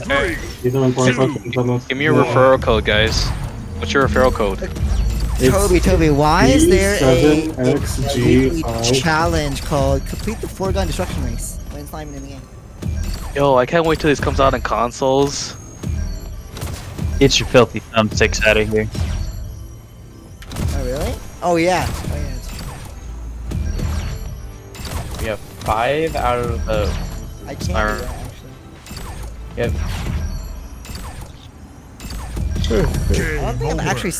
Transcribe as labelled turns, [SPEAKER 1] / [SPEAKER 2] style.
[SPEAKER 1] Three,
[SPEAKER 2] These are important questions. almost.
[SPEAKER 3] Give me your referral code, guys. What's your referral code?
[SPEAKER 2] It's
[SPEAKER 4] Toby, Toby, why is there a, a
[SPEAKER 2] G7XG5.
[SPEAKER 4] weekly challenge called complete the four gun destruction race when it's not even in the game?
[SPEAKER 3] Yo, I can't wait till this comes out on consoles.
[SPEAKER 5] Get your filthy thumbsticks out of here.
[SPEAKER 4] Oh really? Oh yeah. Oh yeah. It's.
[SPEAKER 6] We have five out of the.
[SPEAKER 4] I can't
[SPEAKER 3] Alright.
[SPEAKER 4] do that actually.
[SPEAKER 6] We have
[SPEAKER 4] I don't think I'm actually